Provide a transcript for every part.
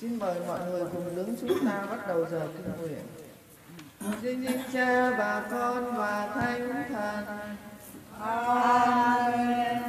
Xin mời mọi người cùng đứng chúng ta bắt đầu giờ kinh nguyện. Xin xin cha và con và thánh thần. Amen.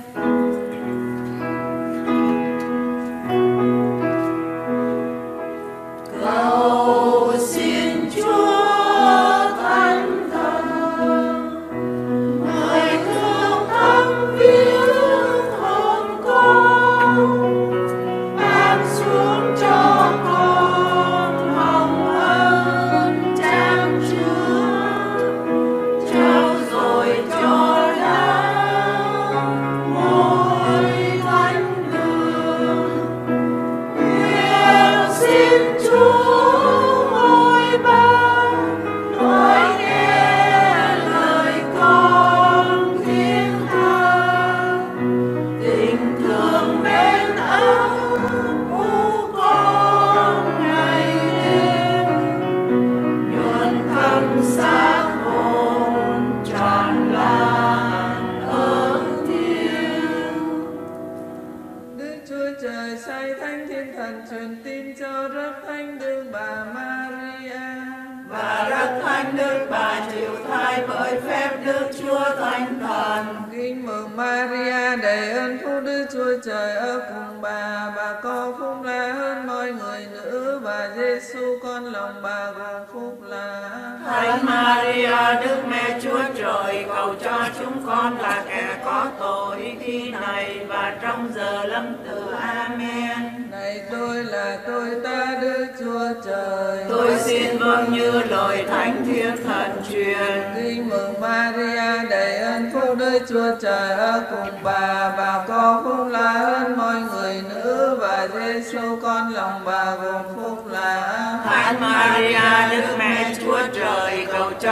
Có tội khi này và trong giờ lâm tử amen Này tôi là tôi ta Đức Chúa Trời. tôi xin vâng như lời thánh thiên thần truyền Kính mừng Maria đầy ơn phúc Đức Chúa Trời ở cùng bà, bà có phúc lạ hơn mọi người nữ và Giêsu con lòng bà gồm phúc lạ. Thánh Maria, Đức Mẹ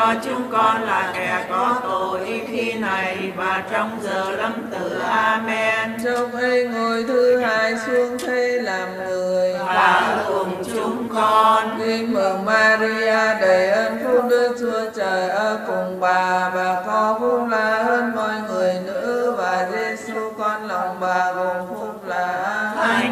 cho chúng con là kẻ có tội khi này và trong giờ lâm tử. Amen. Trong ấy ngồi thứ hai xuống thế làm người. Và cùng chúng con, Kính mừng Maria đầy ơn phúc Đức Chúa Trời ở cùng bà, bà có phúc lạ hơn mọi người nữ và Giêsu con lòng bà. Thánh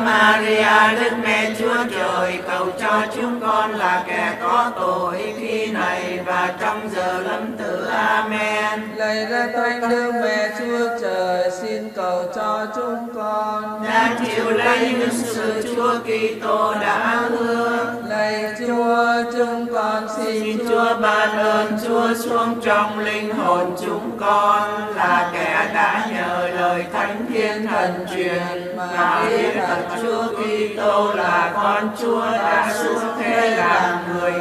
Maria, Đức Mẹ Chúa Trời, cầu cho chúng con là kẻ có tội khi này và trong giờ lâm tử. Amen. Lạy ra thánh Đức Mẹ Chúa Trời, xin cầu cho chúng con. Đã chịu lấy những sự Chúa Kitô đã hứa. Lạy Chúa, chúng con xin Chúa ban ơn Chúa xuống trong linh hồn chúng con. Là kẻ đã nhờ lời Thánh Thiên Thần truyền mà biết thật Chúa Kitô là con Chúa đã xuống thế làm người.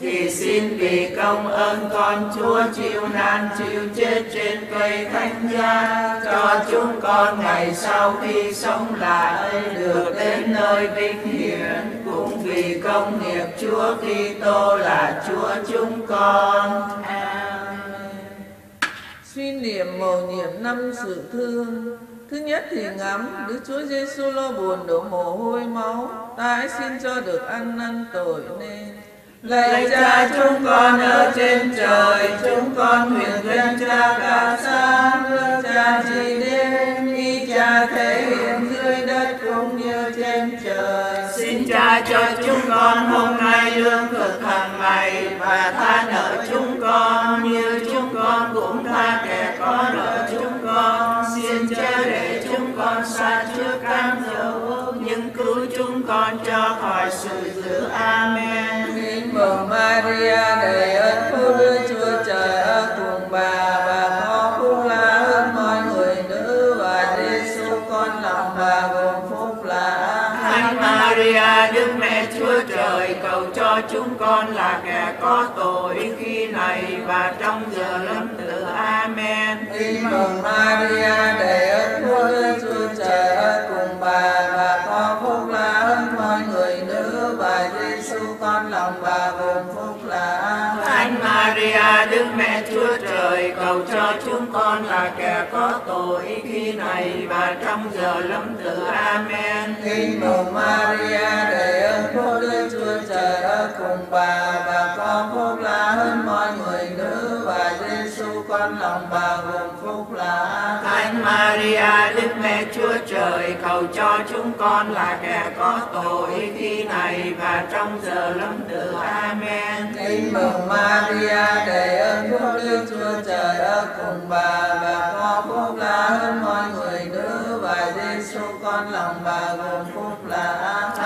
Thì xin vì công ơn con Chúa chịu nạn chịu chết trên cây thánh giá cho chúng con ngày sau khi sống lại được đến nơi vinh hiển cũng vì công nghiệp Chúa Kitô là Chúa chúng con. suy niệm mầu nhiệm năm sự thương. Thứ nhất thì ngắm Đức Chúa Giêsu lo buồn đổ mồ hôi máu, ta hãy xin cho được ăn năn tội nên. Lạy cha chúng con ở trên trời, chúng con nguyện vinh cha cả sáng, cha chỉ đến khi cha thể hiện dưới đất cũng như trên trời. Cha cho chúng con hôm nay lương thực hàng ngày và tha nợ chúng con như chúng con cũng tha kẻ có nợ chúng con. Xin cha để chúng con xa trước cám dỗ, nhưng cứu chúng con cho khỏi sự dữ. Amen. Con là kẻ có tội khi này, và trong giờ lâm tử. Amen. Kính mừng Maria đầy chúng con là kẻ có tội khi này và trong giờ lâm tử. Amen. Kính mừng Maria đầy ơn phúc Đức Chúa Trời ở cùng bà, và con phúc Maria, Đức Mẹ Chúa Trời, cầu cho chúng con là kẻ có tội khi này và trong giờ lâm tử. Amen. Kính mừng Maria, đầy ơn phúc Đức Chúa Trời ở cùng bà, và có phúc là hơn mọi người nữ và Giêsu con lòng bà gồm phúc là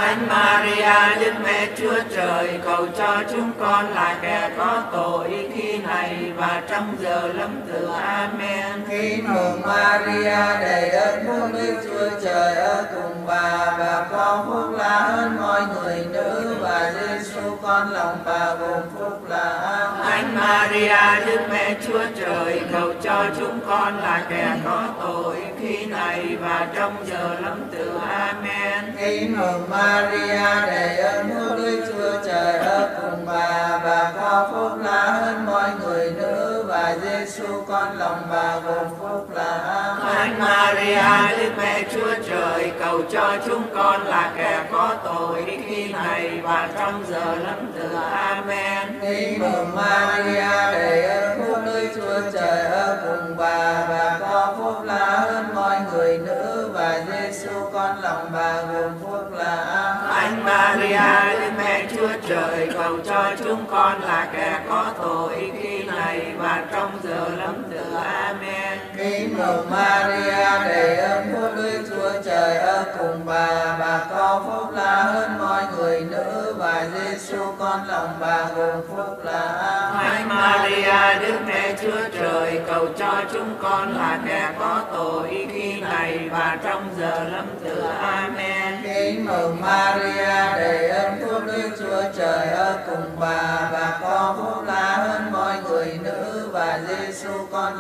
Thánh Maria, Đức Mẹ Chúa Trời, cầu cho chúng con là kẻ có tội khi này và trong giờ lâm tử. Amen. Kính mừng Maria, đầy ơn phúc Đức Chúa Trời ở cùng bà, và con phúc là hơn mọi người nữ và Giêsu con lòng bà gồm phúc là Thánh Maria, Đức Mẹ Chúa Trời, cầu cho chúng con là kẻ có tội khi này và trong giờ lâm tử. Amen. Kính mừng Maria, đầy ơn phúc Đức Chúa Trời ở cùng bà, bà có phúc là hơn mọi người nữ và Giêsu con lòng bà gồm phúc là Thánh Maria, Đức Mẹ Chúa Trời, cầu cho chúng con là kẻ có tội khi này và trong giờ lâm tử. Amen. Kính mừng Maria, đầy ơn phúc Đức Chúa Trời ở cùng bà, bà có phúc là hơn mọi người nữ và Giêsu con lòng bà gồm phúc Maria, Đức Mẹ Chúa Trời, cầu cho chúng con là kẻ có tội khi này và trong giờ lâm tử. ai. Mừng Maria, đầy ơn phúc Đức Chúa Trời ở cùng bà, bà có phúc là hơn mọi người nữ. Và Giêsu con lòng bà gồm phúc là Thánh Maria, Đức Mẹ Chúa Trời, cầu cho chúng con là kẻ có tội khi này và trong giờ lâm tử. Amen. Kính mừng Maria, đầy ơn phúc Đức Chúa Trời ở cùng bà, bà có phúc là hơn mọi người nữ. Và Giêsu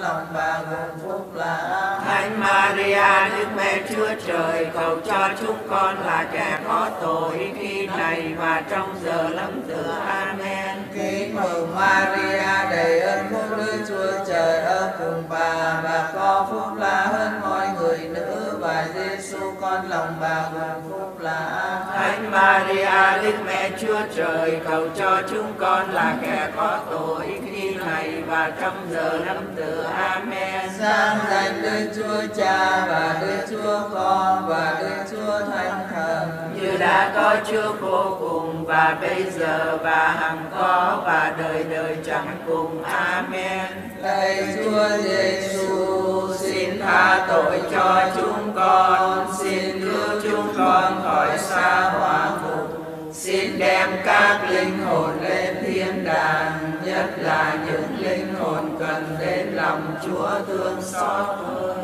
lòng bà gồm phúc là Thánh Maria, Đức Mẹ Chúa Trời, cầu cho chúng con là kẻ có tội khi này và trong giờ lâm tử. Amen. Kính mừng Maria, đầy ơn phúc Đức Chúa Trời ở cùng bà, bà có phúc là hơn mọi người nữ và Giêsu con lòng bà gồm phúc là Thánh Maria, Đức Mẹ Chúa Trời, cầu cho chúng con là kẻ có tội khi này và trong giờ lâm tử. Amen. Sang danh Đức Chúa Cha và Đức Chúa Con và Đức Chúa Thánh Thần. Như đã có Chúa vô cùng và bây giờ và hằng có và đời đời chẳng cùng. Amen. Lạy Chúa Giêsu, Xin tha tội cho chúng con, xin cứu chúng con khỏi xa hỏa ngục. Xin đem các linh hồn lên thiên đàng, nhất là những linh hồn cần đến lòng Chúa thương xót hơn.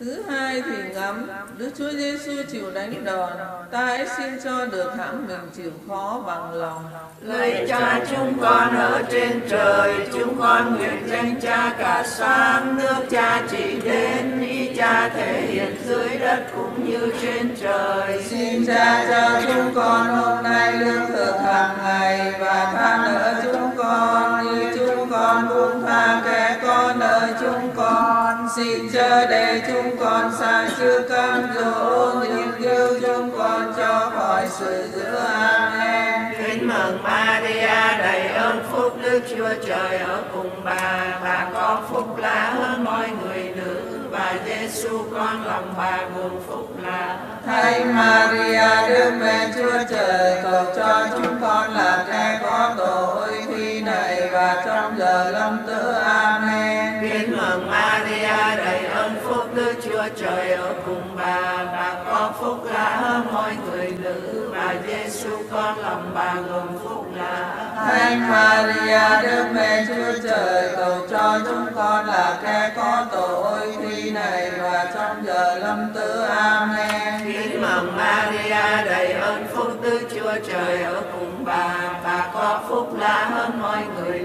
Thứ hai thì ngắm, Đức Chúa Giêsu chịu đánh đòn, ta hãy xin cho được hãm mình chịu khó bằng lòng. Lạy cha chúng con ở trên trời, chúng con nguyện danh cha cả sáng, nước cha chỉ đến, ý cha thể hiện dưới đất cũng như trên trời. Xin cha cho chúng con hôm nay lương thực hàng ngày và tha nợ chúng con như chúng con cũng tha kẻ có nợ chúng con. Xin chớ để chúng con sai chưa cam dỗ nhưng cứu chúng con cho khỏi sự dữ. Amen. Kính mừng Maria đầy ơn phúc Đức Chúa Trời ở cùng bà, bà có phúc là hơn mọi người nữ và Giêsu con lòng bà gồm phúc là. Thánh Maria Đức Mẹ Chúa Trời cầu cho chúng con là kẻ có tội khi này và trong giờ lâm tử. Amen. Kính mừng Maria đầy ơn phúc Đức Chúa Trời ở cùng bà, bà có phúc là hơn mọi người nữ và Giêsu con lòng bà gồm phúc. Thánh Maria Đức Mẹ Chúa Trời cầu cho chúng con là kẻ có tội khi này và trong giờ lâm tử. Amen. Kính mừng Maria đầy ơn phúc Đức Chúa Trời ở cùng bà, và có phúc lạ hơn mọi người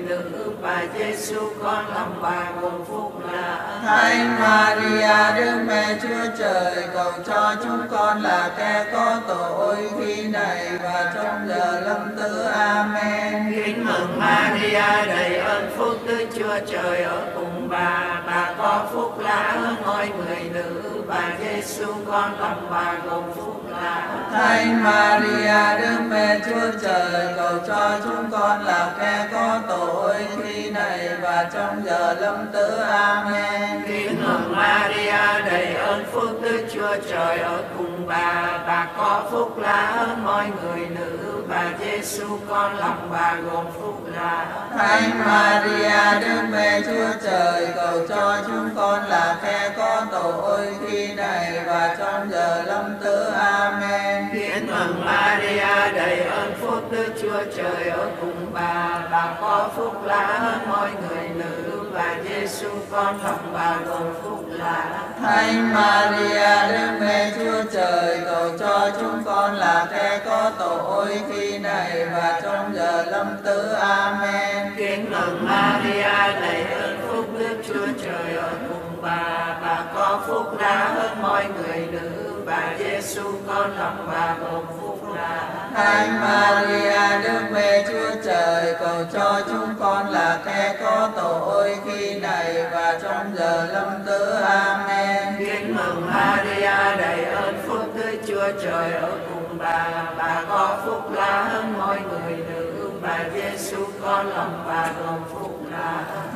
và Giêsu con lòng bà gồm phúc là. Thánh Maria Đức Mẹ Chúa Trời cầu cho chúng con là kẻ có tội khi này và trong giờ lâm tử. Amen. Kính mừng Maria đầy ơn phúc Đức Chúa Trời ở cùng bà, bà có phúc là hơn mọi người nữ và Giêsu con lòng bà gồm phúc là. Thánh Maria Đức Mẹ Chúa Trời cầu cho chúng con là kẻ có tội khi này và trong giờ lâm tử. Amen. Kính mừng Maria đầy ơn phúc phúc Đức Chúa Trời ở cùng bà, bà có phúc là hơn mọi người nữ, và Giêsu con lòng bà gồm phúc là. Thánh Maria Đức Mẹ Chúa Trời cầu cho chúng con là kẻ có tội khi này và trong giờ lâm tử. Amen. Kiến mừng Maria đầy ơn phúc Đức Chúa Trời ở cùng bà, bà có phúc là hơn mọi người nữ, và Giêsu con lòng bà gồm phúc là. Thánh Maria Đức Mẹ Chúa Trời cầu cho chúng con là kẻ có tội khi này và trong giờ lâm tử. Amen. Kính mừng Maria đầy ơn phúc Đức Chúa Trời ở cùng bà, bà có phúc là hơn mọi người nữ, và Giêsu con lòng bà gồm phúc là. Thánh Maria Đức Mẹ Chúa Trời cầu cho chúng con là kẻ có tội khi này và trong giờ lâm tử. Amen. Kính mừng Maria đầy ơn phúc Đức Chúa Trời ở cùng bà, bà có phúc là hơn mọi người nữ, và Giêsu con lòng bà gồm phúc.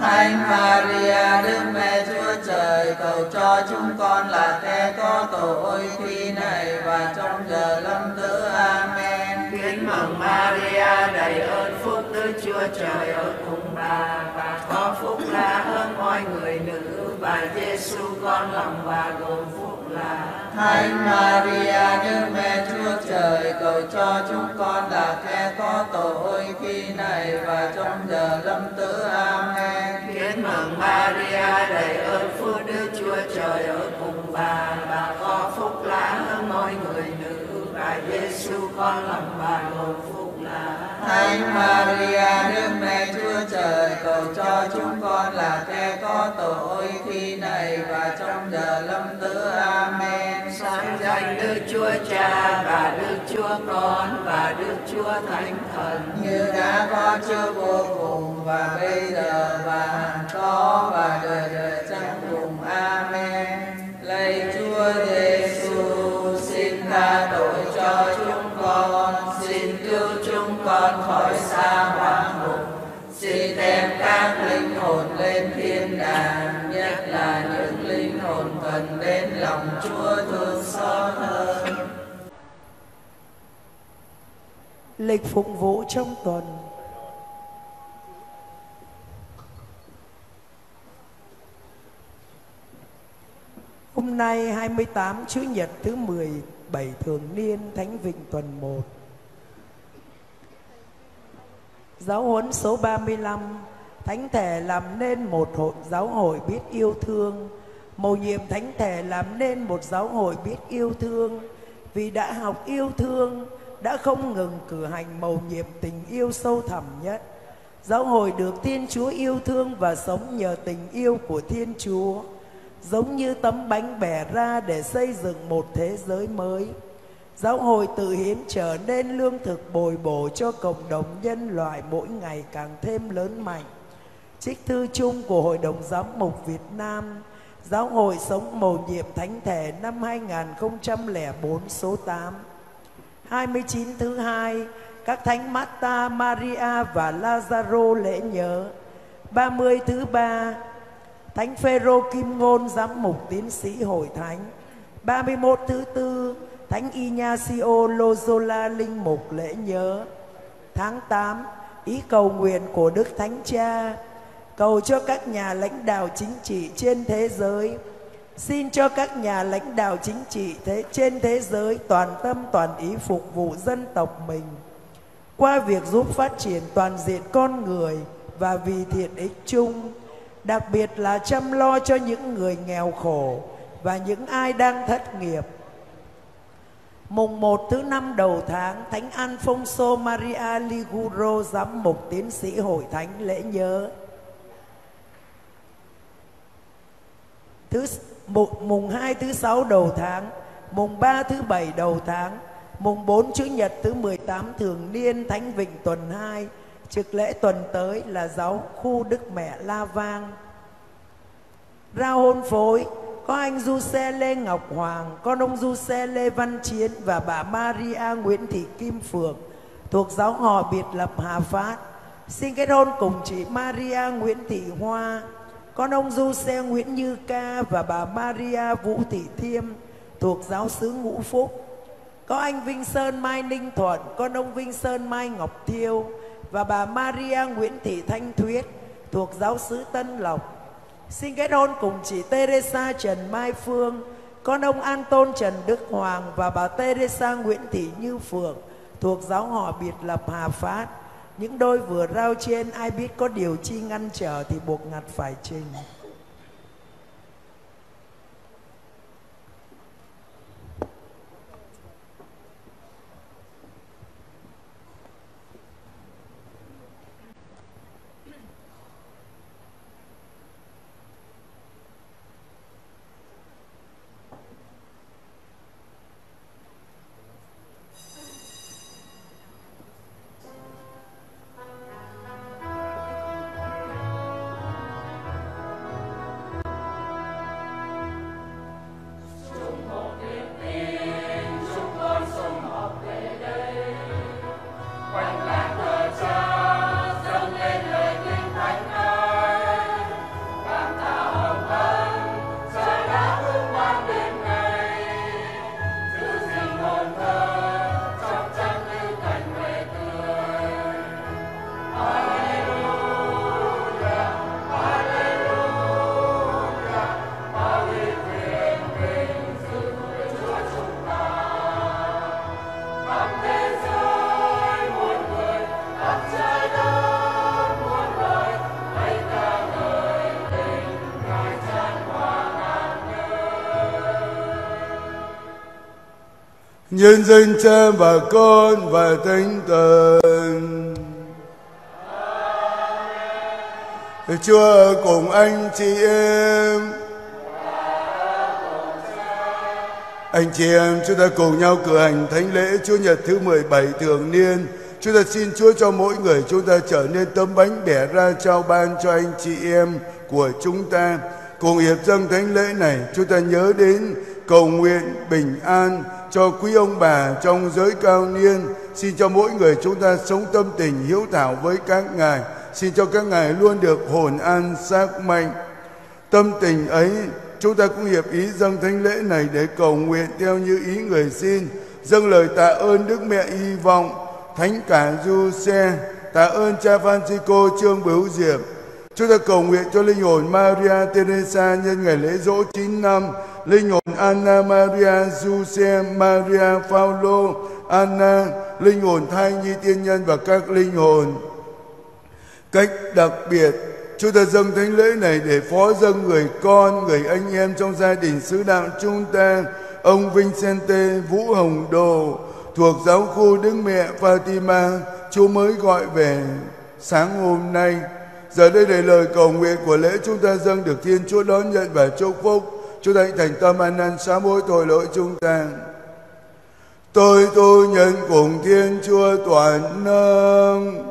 Thánh Maria Đức Mẹ Chúa Trời cầu cho chúng con là kẻ có tội khi này và trong giờ lâm tử. Amen. Kính mừng Maria đầy ơn phúc Đức Chúa Trời ở cùng bà, và có phúc là hơn mọi người nữ, và Giêsu con lòng bà gồm phúc. Thánh Maria Đức Mẹ Chúa Trời cầu cho chúng con là kẻ có tội khi này và trong giờ lâm tử. Amen. Kính mừng Maria đầy ơn phúc Đức Chúa Trời ở cùng bà, bà có phúc là hơn mọi người nữ, và Giêsu con lòng bà gồm phúc là. Thánh Maria Đức Mẹ Chúa Trời cầu cho chúng con là kẻ có tội Con và Đức Chúa Thánh Thần. như đã có trước vô cùng và bây giờ và có và đời đời Lịch phục vụ trong tuần. Hôm nay 28 Chủ nhật thứ 17 thường niên Thánh Vịnh tuần 1 Giáo huấn số 35 Thánh thể làm nên một hội giáo hội biết yêu thương. Mầu nhiệm thánh thể làm nên một giáo hội biết yêu thương. Vì đã học yêu thương đã không ngừng cử hành mầu nhiệm tình yêu sâu thẳm nhất Giáo hội được Thiên Chúa yêu thương và sống nhờ tình yêu của Thiên Chúa Giống như tấm bánh bẻ ra để xây dựng một thế giới mới Giáo hội tự hiến trở nên lương thực bồi bổ cho cộng đồng nhân loại mỗi ngày càng thêm lớn mạnh. Trích thư chung của Hội đồng Giám mục Việt Nam, Giáo hội sống mầu nhiệm thánh thể năm 2004 số 8. 29 thứ hai, các thánh Marta, Maria và Lazaro lễ nhớ. 30 thứ ba, Thánh Phêrô Kim Ngôn giám mục tiến sĩ hội thánh. 31 thứ tư, Thánh Ignacio Lozola linh mục lễ nhớ. Tháng 8, ý cầu nguyện của Đức Thánh Cha cầu cho các nhà lãnh đạo chính trị trên thế giới xin cho các nhà lãnh đạo chính trị thế trên thế giới toàn tâm toàn ý phục vụ dân tộc mình qua việc giúp phát triển toàn diện con người và vì thiện ích chung đặc biệt là chăm lo cho những người nghèo khổ và những ai đang thất nghiệp Mùng 1 thứ năm đầu tháng, Thánh Alfonso Maria Liguro giám mục tiến sĩ hội thánh lễ nhớ. Thứ mùng, 2 thứ sáu đầu tháng, mùng 3 thứ bảy đầu tháng, mùng 4 chủ nhật thứ 18 thường niên Thánh Vịnh tuần 2, trực lễ tuần tới là giáo khu Đức Mẹ La Vang. ra hôn phối có anh Du Xe Lê Ngọc Hoàng, con ông Du Xe Lê Văn Chiến và bà Maria Nguyễn Thị Kim Phượng thuộc giáo họ biệt lập Hà Phát. Xin kết hôn cùng chị Maria Nguyễn Thị Hoa, con ông Du Xe Nguyễn Như Ca và bà Maria Vũ Thị Thiêm thuộc giáo xứ Ngũ Phúc. Có anh Vinh Sơn Mai Ninh Thuận, con ông Vinh Sơn Mai Ngọc Thiêu và bà Maria Nguyễn Thị Thanh Thuyết thuộc giáo xứ Tân Lộc. Xin kết hôn cùng chị Teresa Trần Mai Phương, con ông an tôn Trần Đức Hoàng và bà Teresa Nguyễn Thị Như Phượng thuộc giáo họ biệt lập Hà Phát. Những đôi vừa rao trên ai biết có điều chi ngăn trở thì buộc ngặt phải trình. Nhân danh cha và con và thánh thần. Chúa, cùng anh chị em. Anh chị em, chúng ta cùng nhau cử hành thánh lễ Chúa Nhật thứ 17 thường niên. Chúng ta xin Chúa cho mỗi người chúng ta trở nên tấm bánh bẻ ra trao ban cho anh chị em của chúng ta. Cùng hiệp dâng thánh lễ này, chúng ta nhớ đến cầu nguyện bình an cho quý ông bà trong giới cao niên. Xin cho mỗi người chúng ta sống tâm tình hiếu thảo với các ngài. Xin cho các ngài luôn được hồn an xác mạnh. Tâm tình ấy chúng ta cũng hiệp ý dâng thánh lễ này để cầu nguyện theo như ý người xin. Dâng lời tạ ơn Đức Mẹ hy vọng, Thánh cả Du Xe, tạ ơn cha Francisco Trương Bửu Diệp. Chúng ta cầu nguyện cho linh hồn Maria Teresa nhân ngày lễ dỗ 9 năm linh hồn Anna Maria, Giuse Maria, Paulo, Anna, linh hồn thai nhi tiên nhân và các linh hồn. Cách đặc biệt chúng ta dâng thánh lễ này để phó dâng người con, người anh em trong gia đình sứ đạo chúng ta. Ông Vincente Vũ Hồng Đồ, thuộc giáo khu Đức Mẹ Fatima, Chúa mới gọi về. Sáng hôm nay, giờ đây để lời cầu nguyện của lễ chúng ta dâng được Thiên Chúa đón nhận và chúc phúc. Chúa Thánh thành tâm ăn năn sám mỗi tội lỗi chúng ta. Tôi tu nhân cùng Thiên Chúa toàn năng.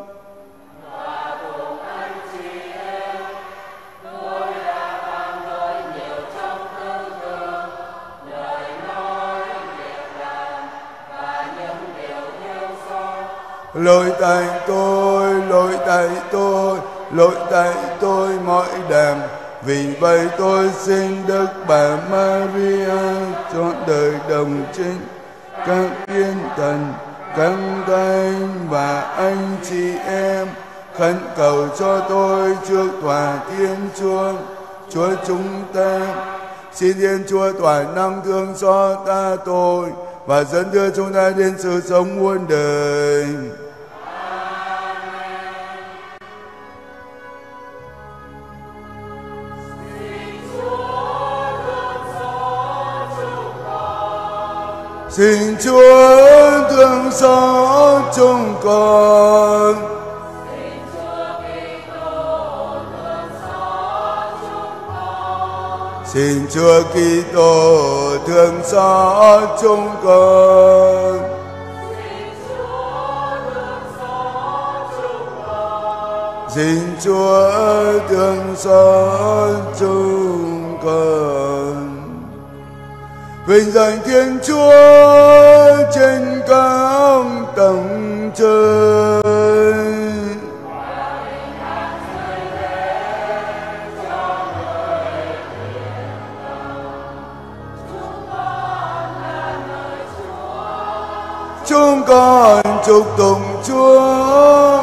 lỗi tại tôi, lỗi tại tôi, lỗi tại tôi mọi đàng vì vậy tôi xin Đức Bà Maria chọn đời đồng trinh, các thiên thần, các thánh và anh chị em khẩn cầu cho tôi trước tòa thiên chúa chúa chúng ta. Xin thiên chúa tỏa năng thương cho ta tội và dẫn đưa chúng ta đến sự sống muôn đời. Xin Chúa thương xót chúng con. Xin Chúa Kitô thương xót chúng con. Xin Chúa thương xót chúng con vinh danh thiên chúa trên cao tầng trời. Chúng con chúc tụng chúa.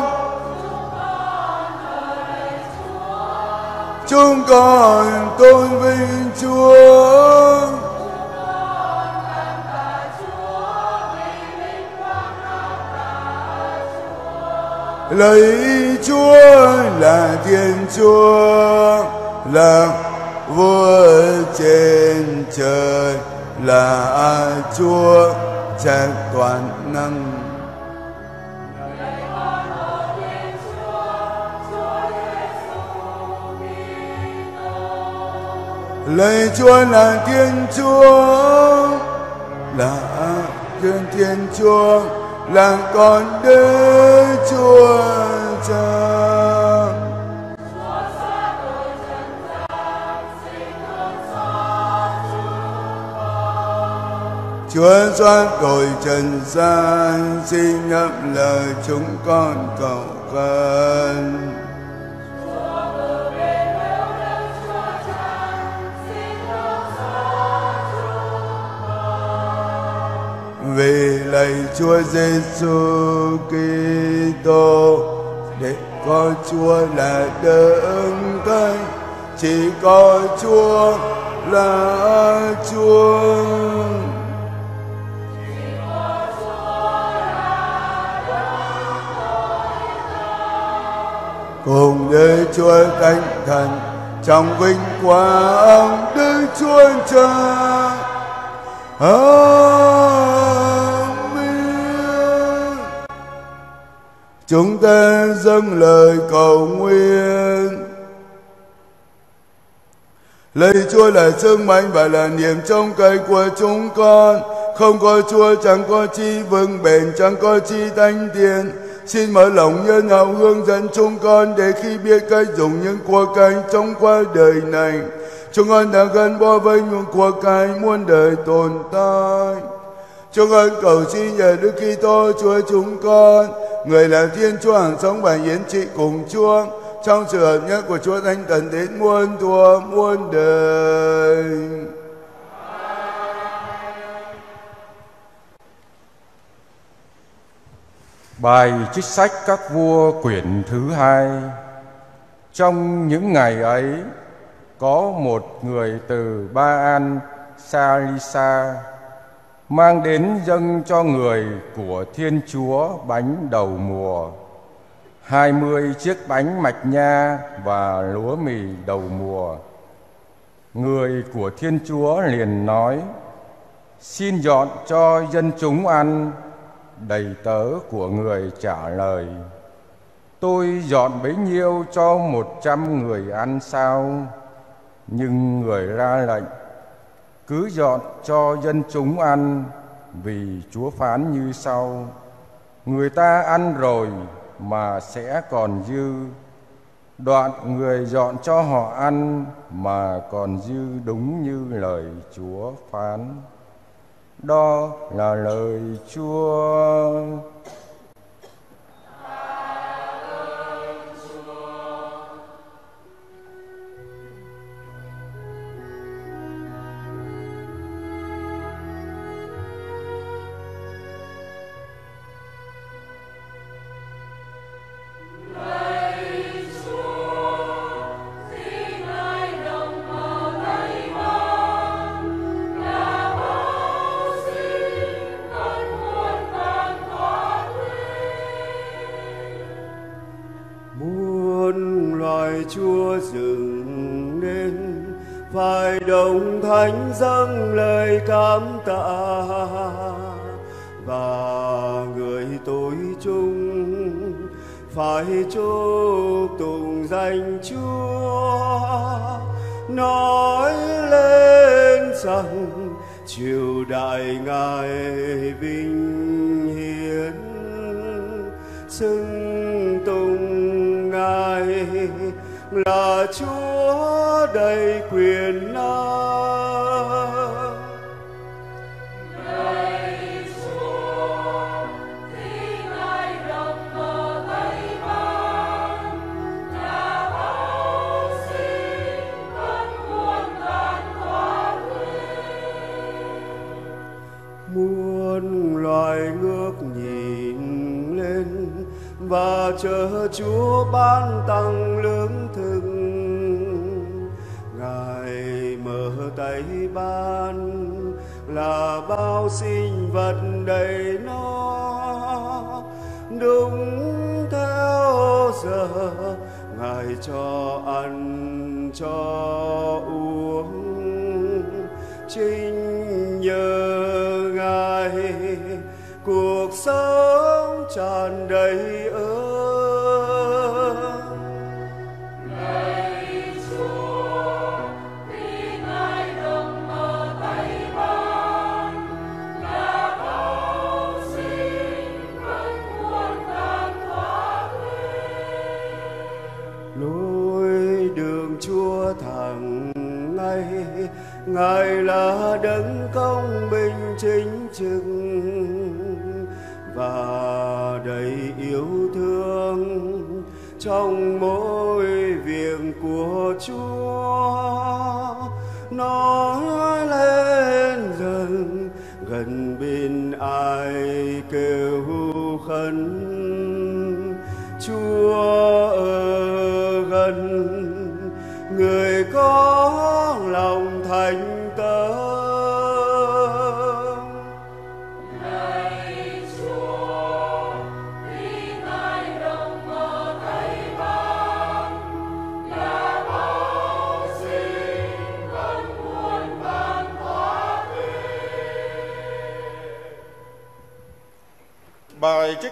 Chúng con tôn vinh chúa. Lấy Chúa là Thiên Chúa, là vua trên trời, là Chúa tràn toàn năng. Lời Chúa là Thiên Chúa, là Thiên Thiên Chúa là con Đức Chúa Cha. Chúa xóa tội trần gian, xin nhậm lời chúng con cầu khẩn. Lạy Chúa Giêsu Kitô, để có Chúa là đấng thánh chỉ có Chúa là Chúa cùng với Chúa Thánh Thần, trong vinh quang Đức Chúa Cha. Amen. Chúng ta dâng lời cầu nguyện. Lạy Chúa là sức mạnh và là niềm trông cậy của chúng con. Không có Chúa chẳng có chi vững bền, chẳng có chi thanh tiền Xin mở lòng nhân hậu hướng dẫn chúng con để khi biết cách dùng những của cải trong qua đời này, chúng con đã gắn bó với những của cải muôn đời tồn tại. Chúng con cầu xin nhờ Đức Kitô Chúa chúng con, người là Thiên Chúa hàng sống và hiến trị cùng Chúa, trong sự hợp nhất của Chúa Thánh Thần đến muôn thua muôn đời. Bài trích sách các vua quyển thứ hai Trong những ngày ấy Có một người từ Ba An Salisa Mang đến dâng cho người của Thiên Chúa bánh đầu mùa. Hai mươi chiếc bánh mạch nha và lúa mì đầu mùa. Người của Thiên Chúa liền nói, Xin dọn cho dân chúng ăn. Đầy tớ của người trả lời, tôi dọn bấy nhiêu cho một trăm người ăn sao? Nhưng người ra lệnh cứ dọn cho dân chúng ăn, vì chúa phán như sau, người ta ăn rồi mà sẽ còn dư đoạn người dọn cho họ ăn mà còn dư đúng như lời chúa phán đó là lời Chúa.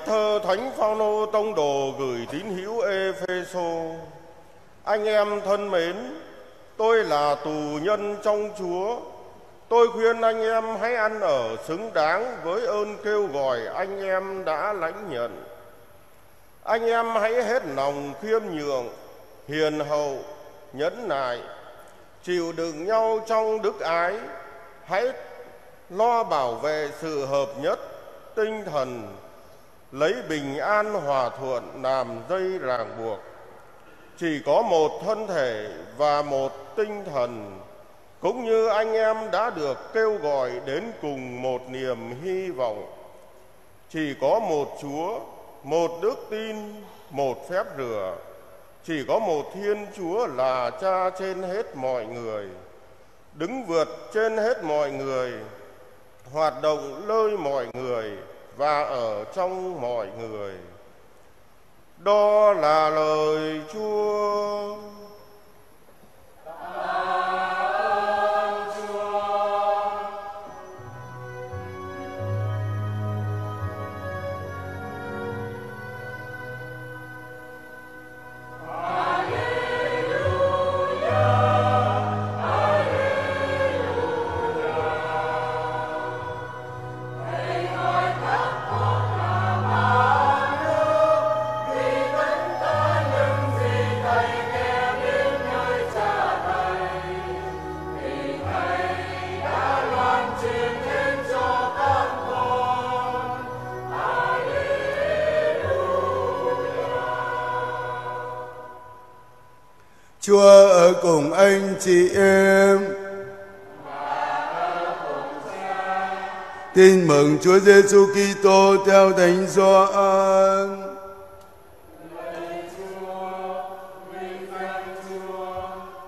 Thơ Thánh Phaolô tông đồ gửi tín hữu Epheso. Anh em thân mến, tôi là tù nhân trong Chúa. Tôi khuyên anh em hãy ăn ở xứng đáng với ơn kêu gọi anh em đã lãnh nhận. Anh em hãy hết lòng khiêm nhường, hiền hậu, nhẫn nại, chịu đựng nhau trong đức ái. Hãy lo bảo vệ sự hợp nhất tinh thần lấy bình an hòa thuận làm dây ràng buộc. Chỉ có một thân thể và một tinh thần, cũng như anh em đã được kêu gọi đến cùng một niềm hy vọng. Chỉ có một chúa, một đức tin, một phép rửa. Chỉ có một thiên chúa là cha trên hết mọi người, đứng vượt trên hết mọi người, hoạt động lơi mọi người và ở trong mọi người. Đó là lời chúa. Chị em. Tin mừng Chúa Giêsu Kitô theo Thánh Gioan.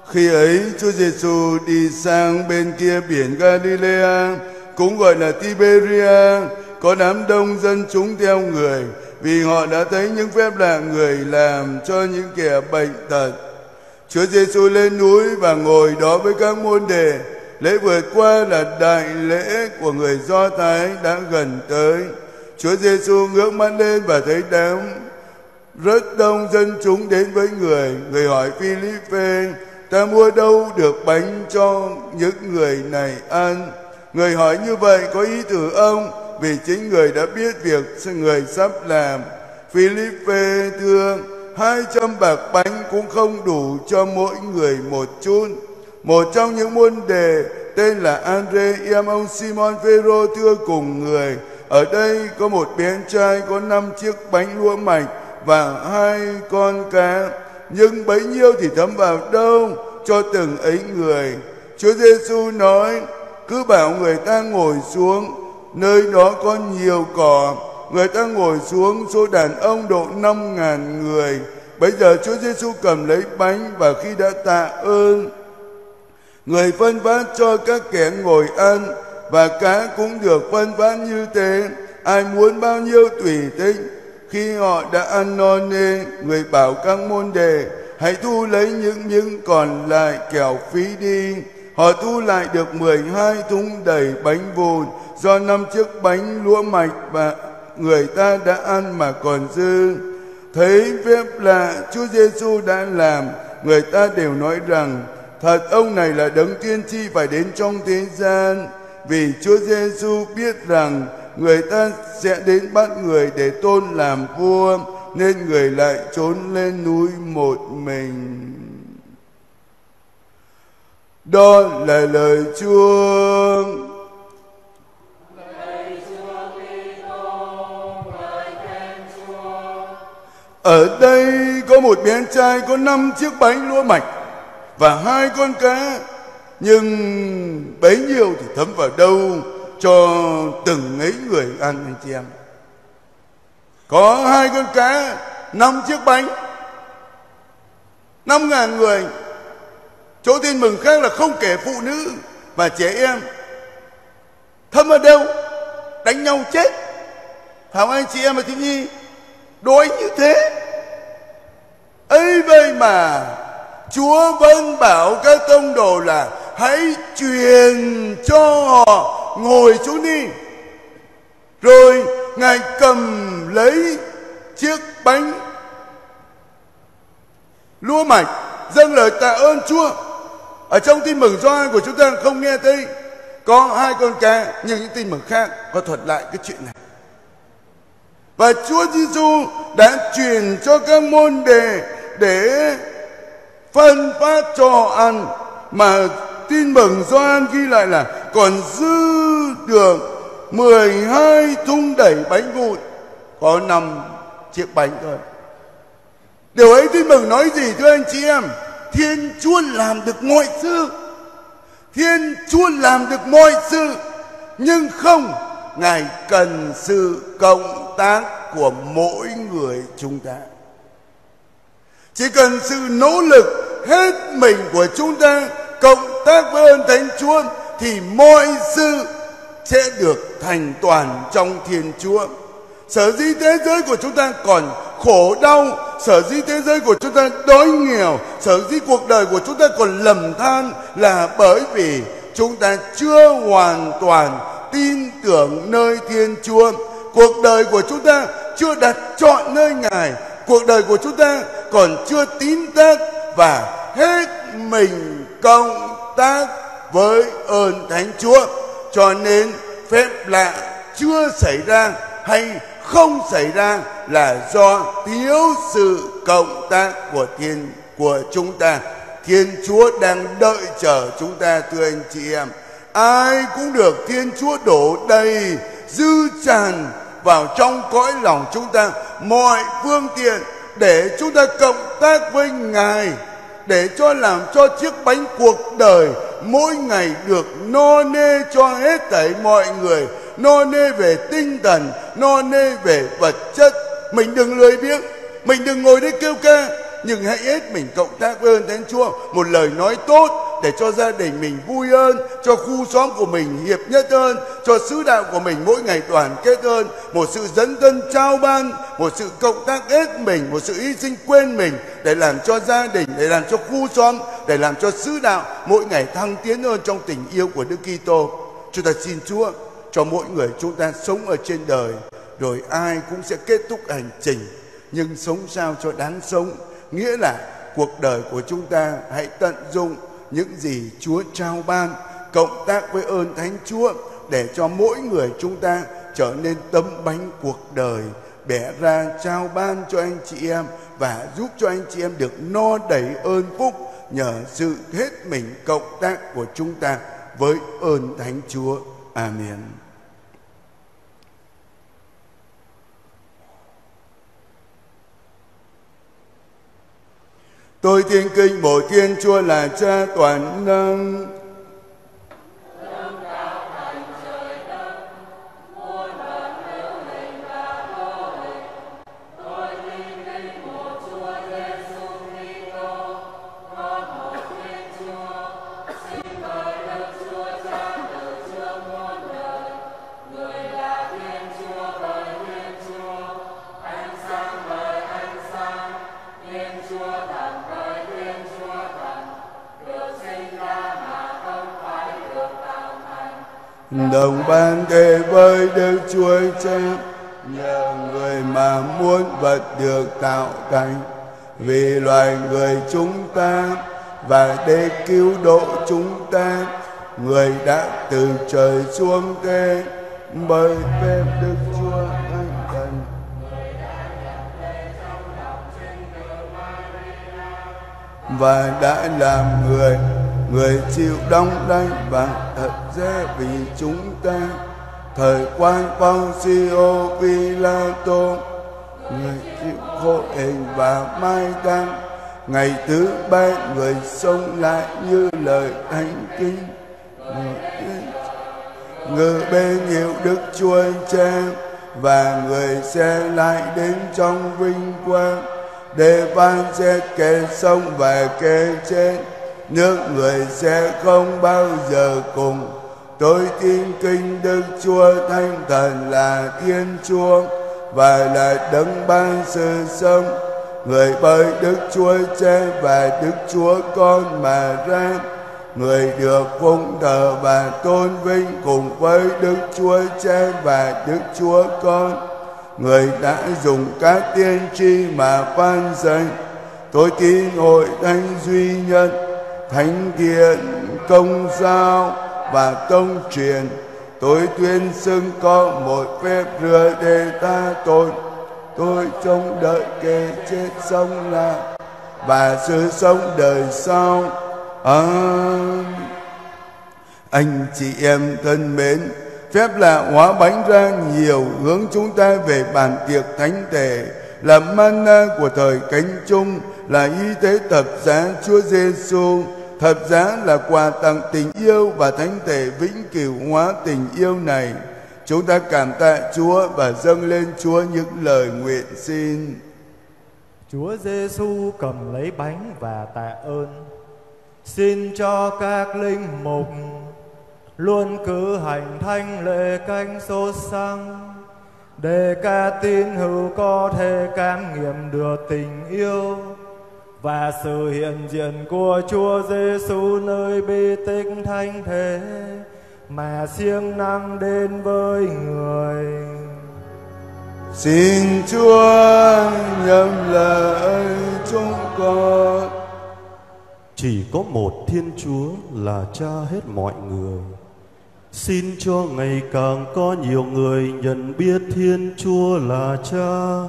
Khi ấy Chúa Giêsu đi sang bên kia biển Galilea, cũng gọi là Tiberia, có đám đông dân chúng theo người, vì họ đã thấy những phép lạ người làm cho những kẻ bệnh tật. Chúa Giêsu lên núi và ngồi đó với các môn đề. Lễ vượt qua là đại lễ của người Do Thái đã gần tới. Chúa Giêsu ngước mắt lên và thấy đám rất đông dân chúng đến với người. Người hỏi Philippe, ta mua đâu được bánh cho những người này ăn? Người hỏi như vậy có ý từ ông vì chính người đã biết việc người sắp làm. Philippe thương hai trăm bạc bánh cũng không đủ cho mỗi người một chút. Một trong những môn đề tên là Andre em ông Simon Phêrô thưa cùng người. Ở đây có một bé trai có năm chiếc bánh lúa mạch và hai con cá. Nhưng bấy nhiêu thì thấm vào đâu cho từng ấy người. Chúa Giêsu nói, cứ bảo người ta ngồi xuống, nơi đó có nhiều cỏ người ta ngồi xuống số đàn ông độ năm ngàn người. Bây giờ Chúa Giêsu cầm lấy bánh và khi đã tạ ơn, người phân phát cho các kẻ ngồi ăn và cá cũng được phân phát như thế. Ai muốn bao nhiêu tùy thích. Khi họ đã ăn no nê, người bảo các môn đề hãy thu lấy những miếng còn lại kẻo phí đi. Họ thu lại được 12 thúng đầy bánh vụn do năm chiếc bánh lúa mạch và người ta đã ăn mà còn dư. Thấy phép lạ Chúa Giêsu đã làm, người ta đều nói rằng thật ông này là đấng tiên tri phải đến trong thế gian. Vì Chúa Giêsu biết rằng người ta sẽ đến bắt người để tôn làm vua nên người lại trốn lên núi một mình. Đó là lời Chúa. Ở đây có một bé trai có năm chiếc bánh lúa mạch và hai con cá. Nhưng bấy nhiêu thì thấm vào đâu cho từng ấy người ăn, anh chị em? Có hai con cá, năm chiếc bánh, năm ngàn người. Chỗ tin mừng khác là không kể phụ nữ và trẻ em. Thâm ở đâu? Đánh nhau chết. Phải không anh chị em và thiếu nhi đối như thế. Ấy vậy mà, chúa vẫn bảo các tông đồ là hãy truyền cho họ ngồi xuống đi. Rồi ngài cầm lấy chiếc bánh. Lúa mạch dâng lời tạ ơn chúa. Ở trong tin mừng Gioan của chúng ta không nghe thấy, có hai con cá, nhưng những tin mừng khác. Có thuật lại cái chuyện này và Chúa Giêsu đã truyền cho các môn đề để phân phát cho ăn. Mà tin mừng Gioan ghi lại là còn dư được 12 thung đẩy bánh vụn, có năm chiếc bánh thôi. Điều ấy tin mừng nói gì, thưa anh chị em? Thiên chúa làm được mọi sự. Thiên chúa làm được mọi sự. Nhưng không ngài cần sự cộng tác của mỗi người chúng ta. Chỉ cần sự nỗ lực hết mình của chúng ta, cộng tác với ơn thánh chúa, thì mọi sự sẽ được thành toàn trong thiên chúa. Sở dĩ thế giới của chúng ta còn khổ đau, sở dĩ thế giới của chúng ta đói nghèo, sở dĩ cuộc đời của chúng ta còn lầm than là bởi vì chúng ta chưa hoàn toàn tin tưởng nơi thiên chúa. Cuộc đời của chúng ta chưa đặt chọn nơi ngài. Cuộc đời của chúng ta còn chưa tín tác và hết mình công tác với ơn thánh chúa. Cho nên phép lạ chưa xảy ra hay không xảy ra là do thiếu sự cộng tác của thiên, của chúng ta. Thiên chúa đang đợi chờ chúng ta, thưa anh chị em ai cũng được thiên chúa đổ đầy, dư tràn vào trong cõi lòng chúng ta. Mọi phương tiện để chúng ta cộng tác với ngài, để cho làm cho chiếc bánh cuộc đời mỗi ngày được no nê cho hết thảy mọi người, no nê về tinh thần, no nê về vật chất. Mình đừng lười biếng, mình đừng ngồi đây kêu ca, nhưng hãy hết mình cộng tác với ơn thánh chúa. Một lời nói tốt để cho gia đình mình vui hơn, cho khu xóm của mình hiệp nhất hơn, cho sứ đạo của mình mỗi ngày đoàn kết hơn. Một sự dấn thân trao ban, một sự cộng tác hết mình, một sự hy sinh quên mình để làm cho gia đình, để làm cho khu xóm, để làm cho sứ đạo mỗi ngày thăng tiến hơn trong tình yêu của Đức Kitô. Chúng ta xin Chúa cho mỗi người chúng ta sống ở trên đời, rồi ai cũng sẽ kết thúc hành trình. Nhưng sống sao cho đáng sống? Nghĩa là cuộc đời của chúng ta hãy tận dụng những gì Chúa trao ban, cộng tác với ơn Thánh Chúa để cho mỗi người chúng ta trở nên tấm bánh cuộc đời, bẻ ra trao ban cho anh chị em và giúp cho anh chị em được no đầy ơn phúc nhờ sự hết mình cộng tác của chúng ta với ơn Thánh Chúa. Amen. Tôi thiên kinh bổ Thiên Chúa là cha toàn năng. Đồng ban kề với Đức Chúa Cha nhờ người mà muốn vật được tạo thành. Vì loài người chúng ta và để cứu độ chúng ta, người đã từ trời xuống thế bởi phép Đức Chúa Thánh Thần và đã làm người người chịu đóng đánh và thật dễ vì chúng ta. Thời quan phong siêu Tô người chịu khổ hình và mai tăng ngày thứ ba người sống lại như lời thánh kinh người bên hiệu đức chúa cha và người sẽ lại đến trong vinh quang. Để van xét kẻ sống và kẻ chết nước người sẽ không bao giờ cùng. Tôi tin kinh đức chúa thánh thần là thiên chúa và là đấng ban sự sống. Người bởi đức chúa cha và đức chúa con mà ra. Người được phụng thờ và tôn vinh cùng với đức chúa cha và đức chúa con. Người đã dùng các tiên tri mà phán dành tôi tin hội thánh duy nhất thánh thiện công giao và công truyền tôi tuyên xưng có một phép rửa để ta tội. Tôi trông đợi kẻ chết sống lại và sự sống đời sau. À, anh chị em thân mến phép lạ hóa bánh ra nhiều hướng chúng ta về bàn tiệc thánh thể. Là mana của thời cánh chung là y tế thập giá Chúa Giêsu Thật giá là quà tặng tình yêu và thánh thể vĩnh cửu hóa tình yêu này. Chúng ta cảm tạ Chúa và dâng lên Chúa những lời nguyện xin. Chúa Giêsu cầm lấy bánh và tạ ơn. Xin cho các linh mục luôn cử hành thanh lễ canh số sang để ca tín hữu có thể cảm nghiệm được tình yêu và sự hiện diện của Chúa Giêsu nơi bi tích thánh thể mà siêng năng đến với người. Xin Chúa nhầm lời chúng con. Chỉ có một Thiên Chúa là Cha hết mọi người. Xin cho ngày càng có nhiều người nhận biết Thiên Chúa là Cha,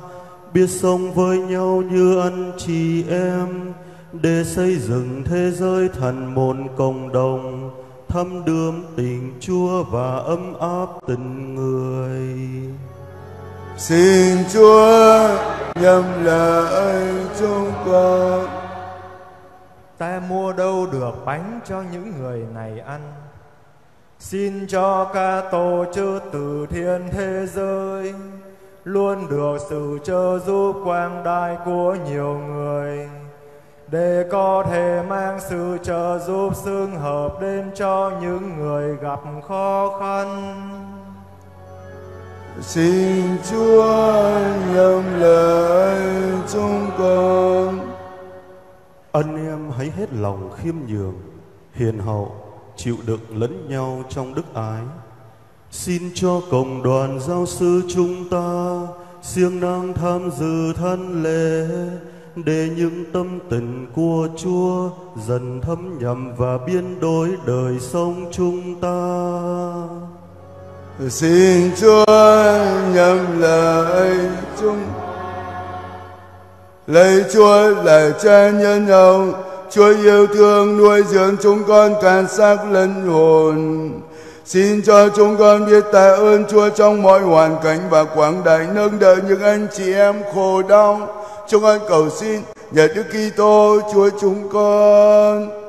biết sống với nhau như anh chị em, để xây dựng thế giới thành một cộng đồng thâm đượm tình Chúa và ấm áp tình người. Xin Chúa nhầm lời chúng con. Ta mua đâu được bánh cho những người này ăn. Xin cho ca tổ chức từ thiên thế giới luôn được sự trợ giúp quang đại của nhiều người để có thể mang sự trợ giúp xương hợp đến cho những người gặp khó khăn. Xin Chúa nhầm lời chúng con. Anh em hãy hết lòng khiêm nhường, hiền hậu, chịu đựng lẫn nhau trong đức ái. Xin cho cộng đoàn giáo sư chúng ta siêng năng tham dự thân lễ để những tâm tình của Chúa dần thấm nhầm và biến đổi đời sống chúng ta. Xin Chúa nhầm lời chúng lấy Chúa là cha nhân hậu, Chúa yêu thương nuôi dưỡng chúng con cả xác lẫn hồn. Xin cho chúng con biết tạ ơn Chúa trong mọi hoàn cảnh và quảng đại, nâng đỡ những anh chị em khổ đau Chúng con cầu xin nhờ Đức Kitô, Chúa chúng con.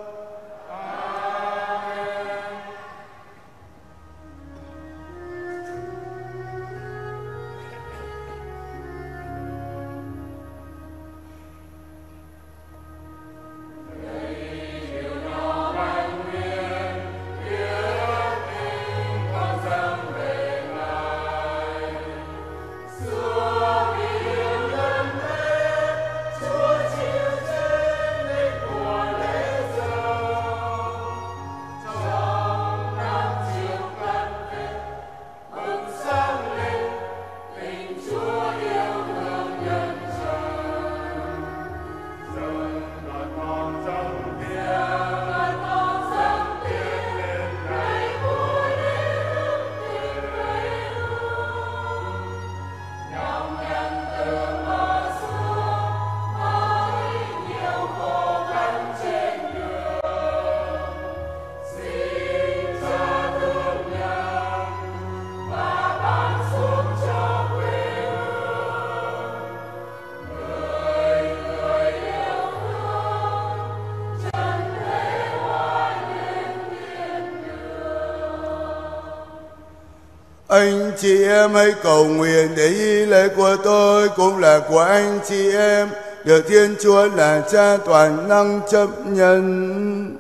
Anh chị em hãy cầu nguyện để y lễ của tôi cũng là của anh chị em được Thiên Chúa là Cha toàn năng chấp nhận.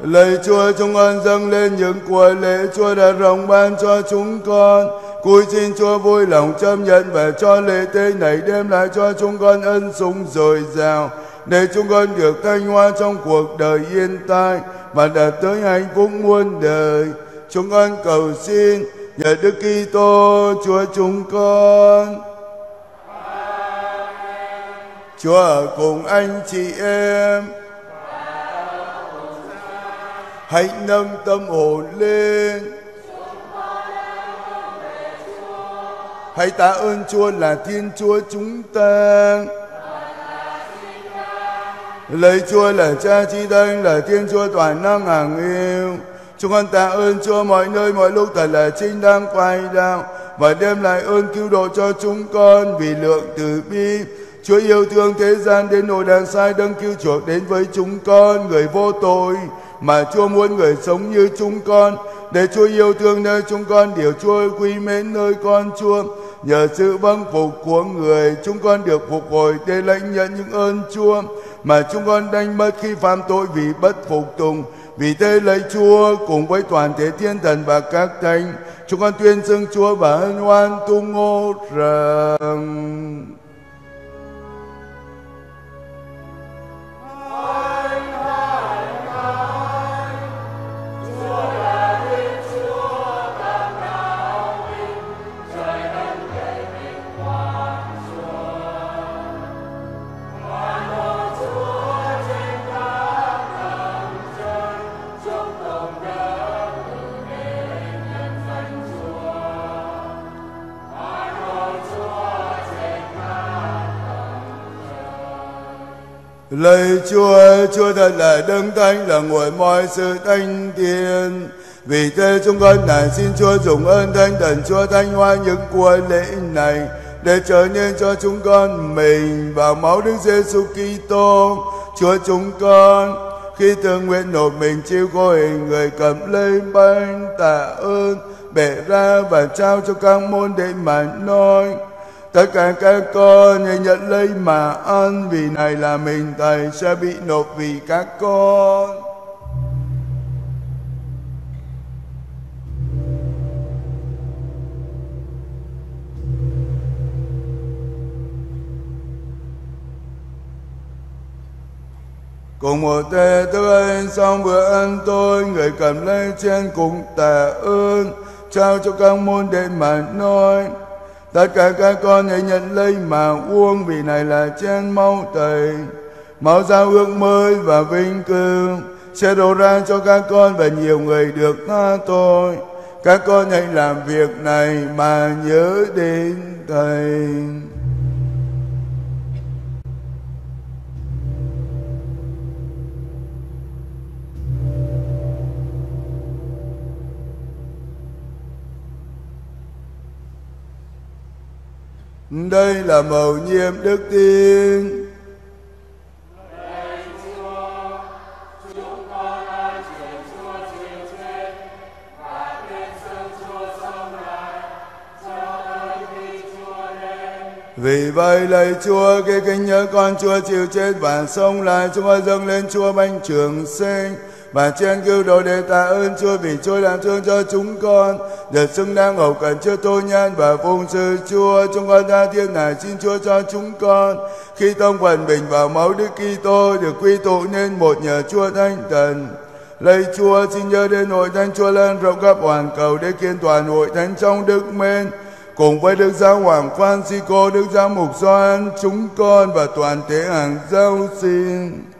Lạy Chúa, chúng con dâng lên những của lễ Chúa đã rộng ban cho chúng con. Cúi xin Chúa vui lòng chấp nhận và cho lễ tế này đem lại cho chúng con ân sủng dồi dào để chúng con được thanh hoa trong cuộc đời yên tai và đạt tới hạnh phúc muôn đời. Chúng con cầu xin nhờ Đức Kitô, Chúa chúng con. Chúa ở cùng anh chị em. Hãy nâng tâm hồn lên. Hãy tạ ơn Chúa là Thiên Chúa chúng ta. Lạy Chúa là Cha Chi Thánh là Thiên Chúa toàn năng hàng yêu. Chúng con tạ ơn Chúa mọi nơi, mọi lúc thật là chính đang quay đạo và đem lại ơn cứu độ cho chúng con vì lượng từ bi. Chúa yêu thương thế gian đến nỗi đàn sai đấng cứu chuộc đến với chúng con, người vô tội mà Chúa muốn người sống như chúng con, để Chúa yêu thương nơi chúng con, điều Chúa quý mến nơi con Chúa. Nhờ sự vâng phục của người, chúng con được phục hồi để lãnh nhận những ơn Chúa. Mà chúng con đánh mất khi phạm tội vì bất phục tùng. Vì thế lấy Chúa cùng với toàn thể thiên thần và các thánh. Chúng con tuyên xưng Chúa và hân hoan tung hô rằng. Lạy Chúa, Chúa thật là đấng thánh là nguồn mọi sự thanh thiên. Vì thế chúng con này xin Chúa dùng ơn thánh thần Chúa thanh hoa những của lễ này để trở nên cho chúng con mình và máu Đức Giêsu Kitô Chúa chúng con khi thường nguyện nộp mình chịu khổ hình người cầm lấy bánh tạ ơn bể ra và trao cho các môn đệ mà nói tất cả các con hãy nhận lấy mà ăn, vì này là mình thầy sẽ bị nộp vì các con. Cùng một tê tươi, xong bữa ăn tôi, người cầm lấy chén cùng tạ ơn, trao cho các môn đệ mà nói tất cả các con hãy nhận lấy mà uống, vì này là chén máu thầy máu giao ước mới và vinh cư sẽ đổ ra cho các con và nhiều người được tha tội. Các con hãy làm việc này mà nhớ đến thầy. Đây là mầu nhiệm đức tin. Vì vậy lạy Chúa khi kính nhớ con Chúa chịu chết và sống lại. Chúng con dâng lên Chúa bánh trường sinh và trên cứu độ để tạ ơn Chúa vì Chúa làm thương cho chúng con. Được xứng đáng hậu cần chưa tôi nhân và phụng sự Chúa chúng con ra thiên này xin Chúa cho chúng con. Khi tâm phần mình vào máu Đức Kitô được quy tụ nên một nhờ Chúa Thánh Thần. Lạy Chúa xin nhớ đến hội thánh Chúa lên rộng khắp hoàn cầu để kiên toàn hội thánh trong đức mến cùng với Đức Giáo Hoàng Francisco, Đức Giáo Mục Doan, chúng con và toàn thể hàng giáo xin.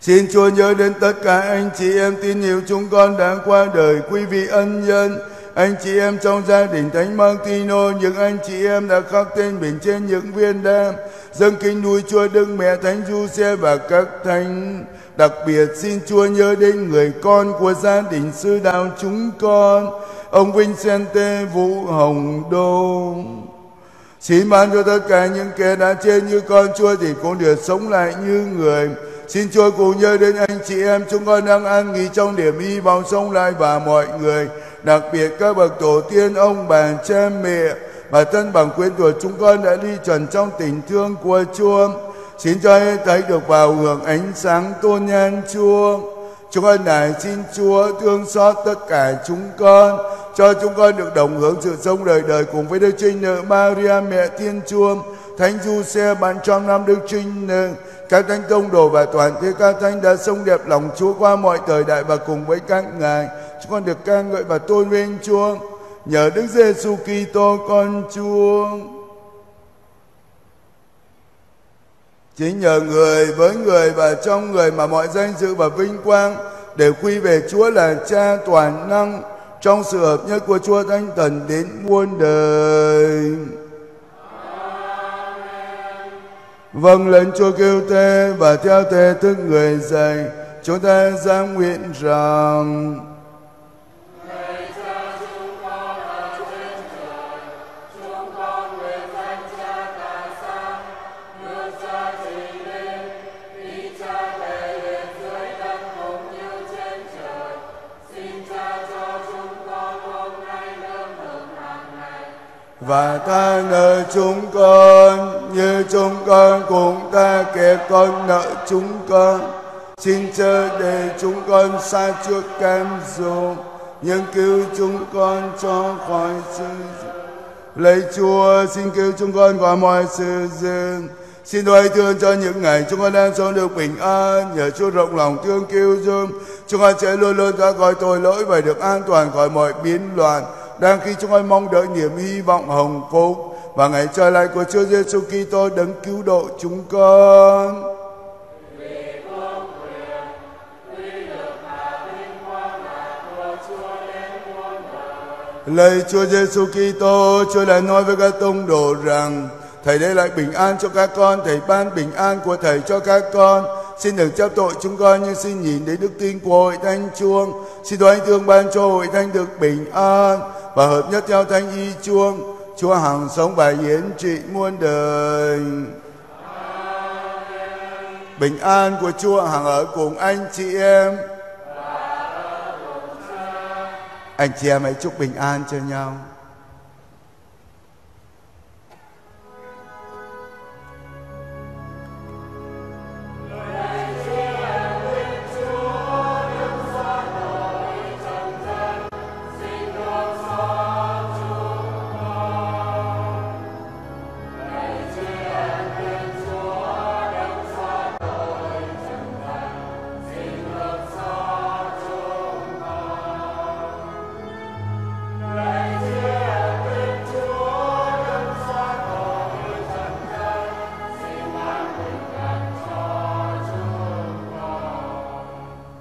Xin Chúa nhớ đến tất cả anh chị em tin yêu chúng con đã qua đời quý vị ân nhân, anh chị em trong gia đình Thánh Martino, những anh chị em đã khắc tên mình trên những viên đá, dâng kính nuôi Chúa Đức Mẹ Thánh Giuse và các thánh. Đặc biệt xin Chúa nhớ đến người con của gia đình sư đạo chúng con, ông Vincente Vũ Hồng Đô. Xin ban cho tất cả những kẻ đã chết như con Chúa thì cũng được sống lại như người. Xin Chúa cùng nhớ đến anh chị em chúng con đang an nghỉ trong điểm hy vọng sống lại và mọi người, đặc biệt các bậc tổ tiên, ông bà, cha mẹ và thân bằng quyến của chúng con đã đi trần trong tình thương của Chúa. Xin cho thấy được vào hưởng ánh sáng tôn nhan Chúa. Chúng con này xin Chúa thương xót tất cả chúng con, cho chúng con được đồng hưởng sự sống đời đời cùng với Đức Trinh Nữ Maria Mẹ Thiên Chúa, Thánh Du Xe bạn trong năm Đức Trinh Nữ, các thánh tông đồ và toàn thể các thánh đã sông đẹp lòng Chúa qua mọi thời đại và cùng với các ngài, chúng con được ca ngợi và tôn vinh Chúa nhờ Đức Giêsu Kitô con Chúa. Chính nhờ người với người và trong người mà mọi danh dự và vinh quang đều quy về Chúa là Cha toàn năng trong sự hợp nhất của Chúa Thánh Thần đến muôn đời. Vâng lệnh Chúa kêu thế và theo thế thức người dạy, chúng ta dám nguyện rằng và tha nợ chúng con như chúng con cũng tha kẻ con nợ chúng con. Xin chớ để chúng con xa trước cam dỗ nhưng cứu chúng con cho khỏi sự lấy chúa xin cứu chúng con khỏi mọi sự dưng Xin đoái thương cho những ngày chúng con đang sống được bình an, nhờ Chúa rộng lòng thương cứu giúp. Chúng con sẽ luôn luôn ra khỏi tội lỗi và được an toàn khỏi mọi biến loạn đang khi chúng con mong đợi niềm hy vọng hồng phúc và ngày trở lại của Chúa Giêsu Kitô đấng cứu độ chúng con. Lời Chúa Giêsu Kitô, Chúa đã nói với các tông đồ rằng Thầy để lại bình an cho các con, Thầy ban bình an của Thầy cho các con. Xin đừng chấp tội chúng con nhưng xin nhìn đến đức tin của hội thánh chuông. Xin đoán thương ban cho hội thánh được bình an và hợp nhất theo thánh y chuông, chúa hằng sống và hiến trị muôn đời. Bình an của chúa hằng ở cùng anh chị em. Anh chị em hãy chúc bình an cho nhau.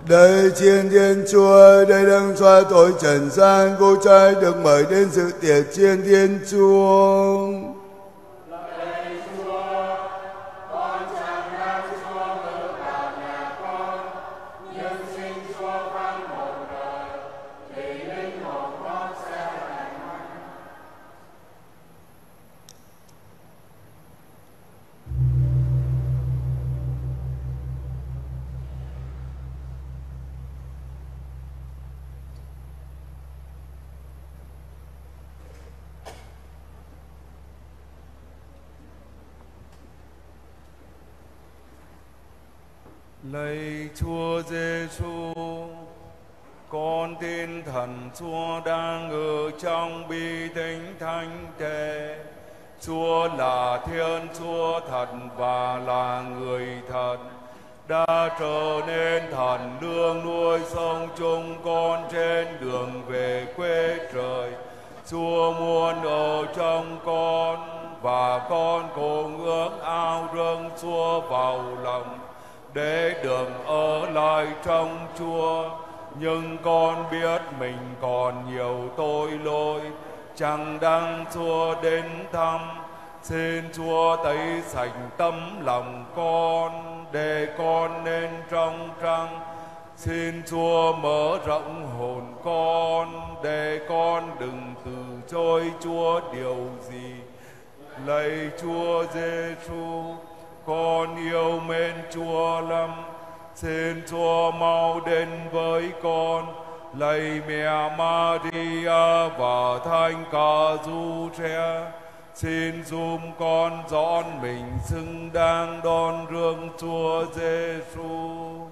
Đây chiên thiên chúa, đây đang xoa tội trần gian, cô trai được mời đến sự tiệc chiên thiên chúa. Thăm. Xin Chúa tẩy sạch tâm lòng con, để con nên trong trăng. Xin Chúa mở rộng hồn con để con đừng từ chối Chúa điều gì. Lạy Chúa Giêsu, con yêu mến Chúa lắm. Xin Chúa mau đến với con. Lạy mẹ Maria và thánh ca du tre xin giúp con dọn mình xứng đáng đón rước Chúa Giêsu.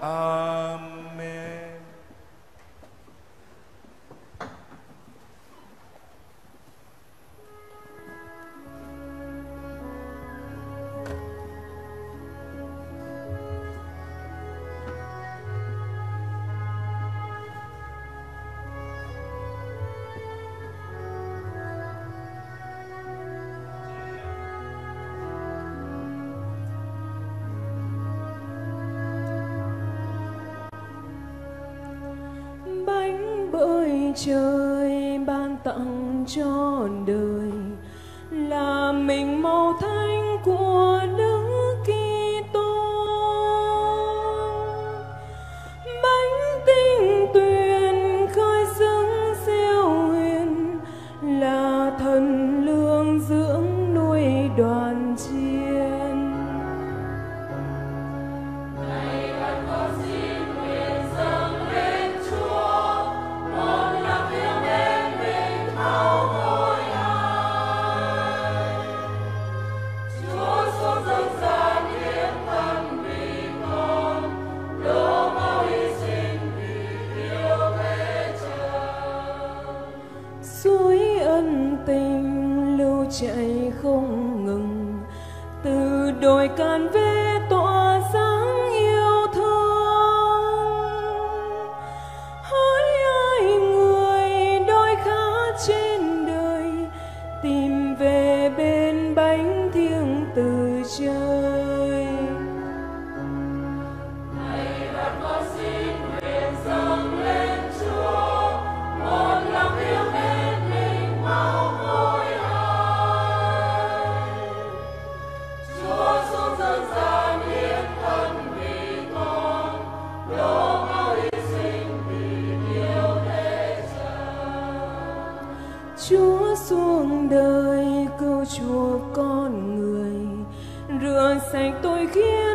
Amen. Sạch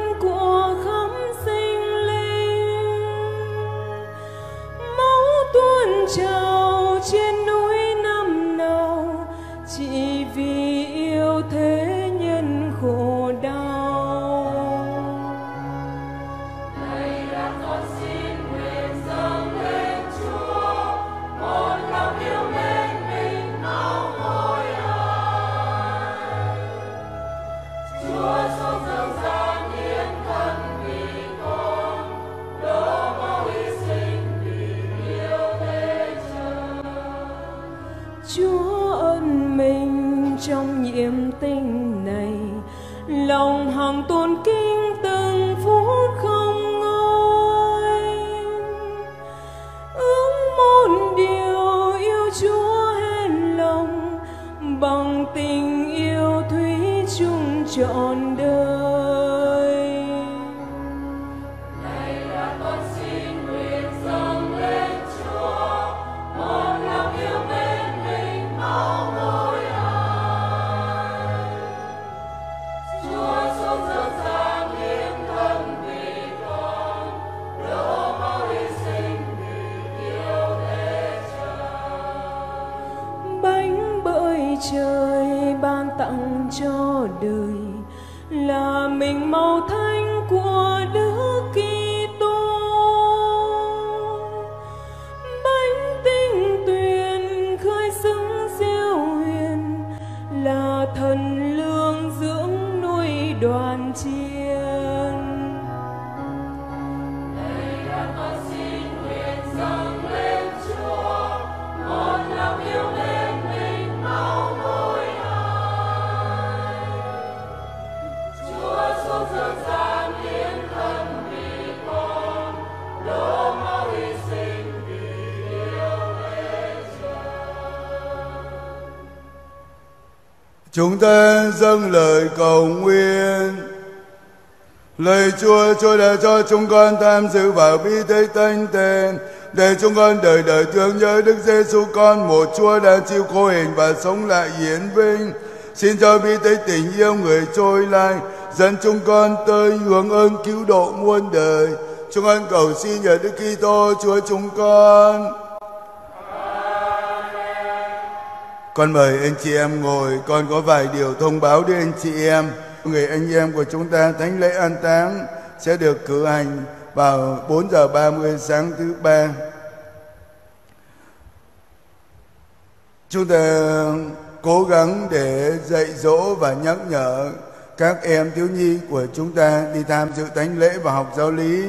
dưỡng nuôi đoàn chiên Chúng ta dâng lời cầu nguyện. Lời Chúa, Chúa đã cho chúng con tham dự vào bi tế thánh tên để chúng con đời đời thương nhớ Đức Giêsu con một Chúa đã chịu khổ hình và sống lại hiển vinh. Xin cho bi tế tình yêu người trôi lại dẫn chúng con tới hướng ơn cứu độ muôn đời. Chúng con cầu xin nhờ Đức Kitô Chúa chúng con. Con mời anh chị em ngồi, con có vài điều thông báo đến anh chị em. Người anh em của chúng ta thánh lễ an táng sẽ được cử hành vào 4 giờ 30 sáng thứ ba. Chúng ta cố gắng để dạy dỗ và nhắc nhở các em thiếu nhi của chúng ta đi tham dự thánh lễ và học giáo lý.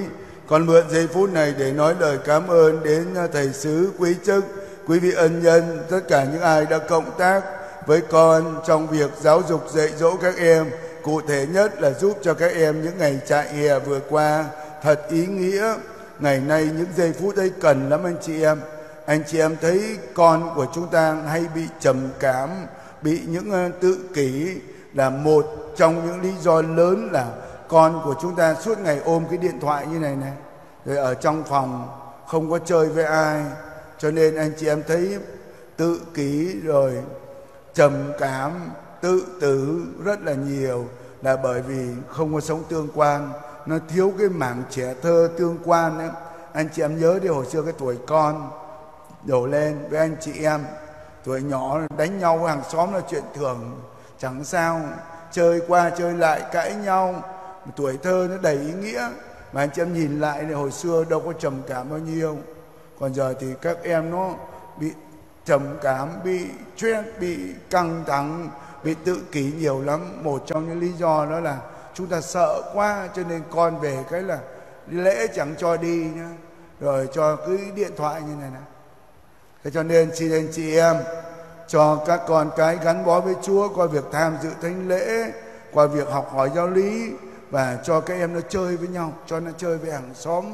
con mượn giây phút này để nói lời cảm ơn đến thầy sứ quý chức, quý vị ân nhân, tất cả những ai đã cộng tác với con trong việc giáo dục dạy dỗ các em. Cụ thể nhất là giúp cho các em những ngày trại hè vừa qua thật ý nghĩa. Ngày nay những giây phút ấy cần lắm anh chị em. Anh chị em thấy con của chúng ta hay bị trầm cảm, bị những tự kỷ là một trong những lý do lớn là con của chúng ta suốt ngày ôm cái điện thoại như này này rồi ở trong phòng không có chơi với ai cho nên anh chị em thấy tự kỷ rồi trầm cảm, tự tử rất là nhiều là bởi vì không có sống tương quan. Nó thiếu cái mảng trẻ thơ tương quan ấy. anh chị em nhớ đi, hồi xưa cái tuổi con đổ lên với anh chị em, tuổi nhỏ đánh nhau với hàng xóm là chuyện thường. Chẳng sao, chơi qua chơi lại cãi nhau, tuổi thơ nó đầy ý nghĩa. Mà anh chị em nhìn lại thì hồi xưa đâu có trầm cảm bao nhiêu còn giờ thì các em nó bị trầm cảm bị stress bị căng thẳng bị tự kỷ nhiều lắm một trong những lý do đó là chúng ta sợ quá cho nên con về cái là lễ chẳng cho đi nhá rồi cho cứ điện thoại như này này thế cho nên xin anh chị em cho các con cái gắn bó với Chúa qua việc tham dự thánh lễ, qua việc học hỏi giáo lý và cho các em nó chơi với nhau, cho nó chơi với hàng xóm,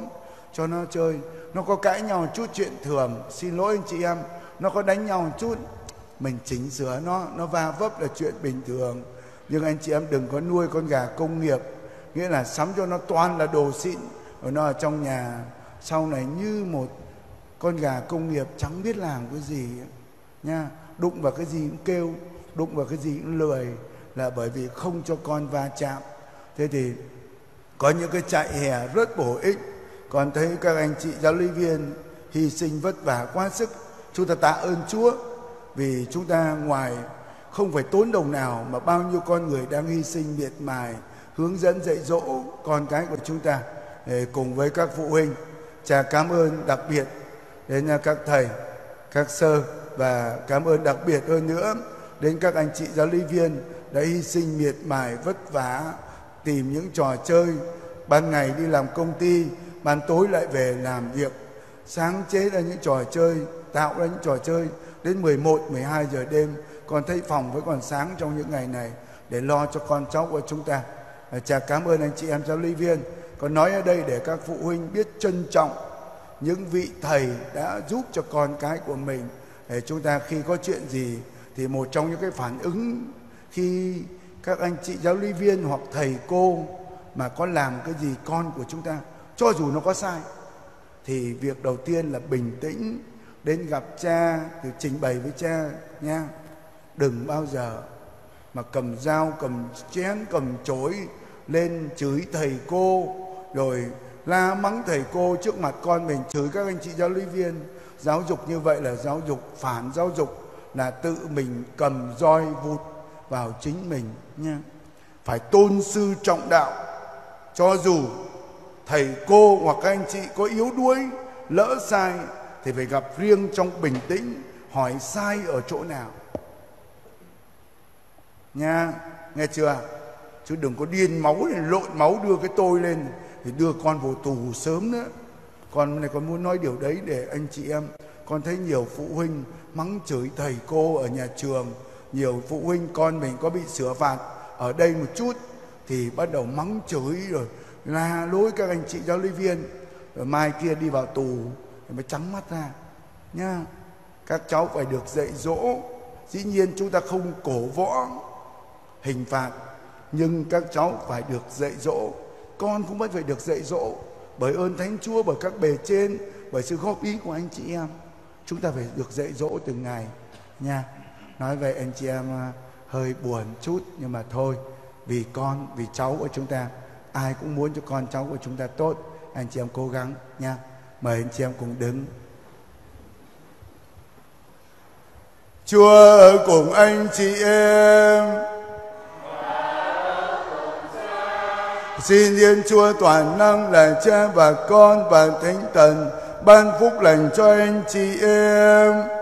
cho nó chơi. Nó có cãi nhau một chút chuyện thường, xin lỗi anh chị em, nó có đánh nhau một chút, mình chỉnh sửa nó, nó va vấp là chuyện bình thường. Nhưng anh chị em đừng có nuôi con gà công nghiệp, nghĩa là sắm cho nó toàn là đồ xịn, ở nó ở trong nhà sau này như một con gà công nghiệp chẳng biết làm cái gì nha. Đụng vào cái gì cũng kêu đụng vào cái gì cũng lười là bởi vì không cho con va chạm. Thế thì có những cái chạy hè rất bổ ích còn thấy các anh chị giáo lý viên hy sinh vất vả quá sức. Chúng ta tạ ơn chúa, vì chúng ta ngoài không phải tốn đồng nào mà bao nhiêu con người đang hy sinh miệt mài, hướng dẫn dạy dỗ con cái của chúng ta. Để cùng với các phụ huynh, cha cảm ơn đặc biệt đến các thầy, các sơ, và cảm ơn đặc biệt hơn nữa đến các anh chị giáo lý viên đã hy sinh miệt mài vất vả tìm những trò chơi. Ban ngày đi làm công ty ban tối lại về làm việc. Sáng chế ra những trò chơi tạo ra những trò chơi. Đến 11, 12 giờ đêm còn thấy phòng với còn sáng trong những ngày này. Để lo cho con cháu của chúng ta. À, Cha cảm ơn anh chị em giáo lý viên. Còn nói ở đây để các phụ huynh biết trân trọng những vị thầy đã giúp cho con cái của mình. Để chúng ta khi có chuyện gì thì một trong những cái phản ứng khi các anh chị giáo lý viên hoặc thầy cô mà có làm cái gì con của chúng ta cho dù nó có sai, thì việc đầu tiên là bình tĩnh đến gặp cha, thì trình bày với cha, nha. Đừng bao giờ mà cầm dao, cầm chén, cầm chổi lên chửi thầy cô, rồi la mắng thầy cô trước mặt con mình, chửi các anh chị giáo lý viên. Giáo dục như vậy là giáo dục phản giáo dục, là tự mình cầm roi vụt vào chính mình, nha. Phải tôn sư trọng đạo, cho dù thầy, cô hoặc các anh chị có yếu đuối, lỡ sai thì phải gặp riêng trong bình tĩnh, hỏi sai ở chỗ nào. Nha, nghe chưa chứ đừng có điên máu lộn máu đưa cái tôi lên thì đưa con vào tù sớm nữa. Con này con muốn nói điều đấy để anh chị em, con thấy nhiều phụ huynh mắng chửi thầy cô ở nhà trường, nhiều phụ huynh con mình có bị sửa phạt ở đây một chút thì bắt đầu mắng chửi rồi là lôi các anh chị giáo lý viên, rồi mai kia đi vào tù thì mới trắng mắt ra. Nha các cháu phải được dạy dỗ. Dĩ nhiên chúng ta không cổ võ, hình phạt, nhưng các cháu phải được dạy dỗ. Con cũng vẫn phải được dạy dỗ. Bởi ơn thánh chúa, bởi các bề trên, bởi sự góp ý của anh chị em. Chúng ta phải được dạy dỗ từng ngày. Nha, nói về anh chị em à, hơi buồn chút, nhưng mà thôi, vì con, vì cháu của chúng ta ai cũng muốn cho con cháu của chúng ta tốt. Anh chị em cố gắng nha mời anh chị em cùng đứng. Chúa ở cùng anh chị em. Xin Thiên Chúa toàn năng là cha và con và thánh thần ban phúc lành cho anh chị em.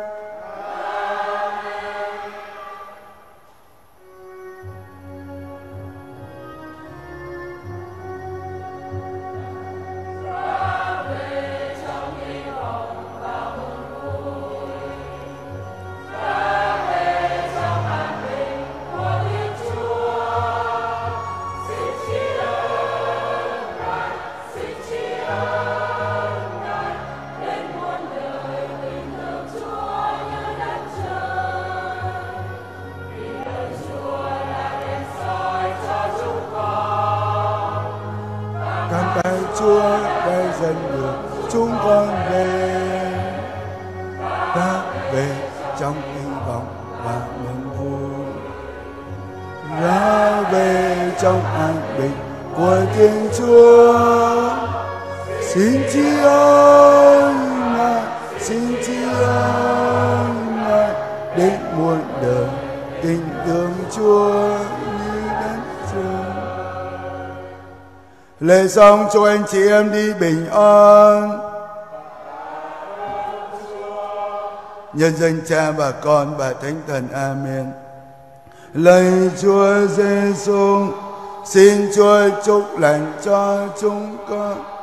Xong cho anh chị em đi bình an. Nhân danh cha và con và thánh thần. Amen. Lạy Chúa Giêsu, xin Chúa chúc lành cho chúng con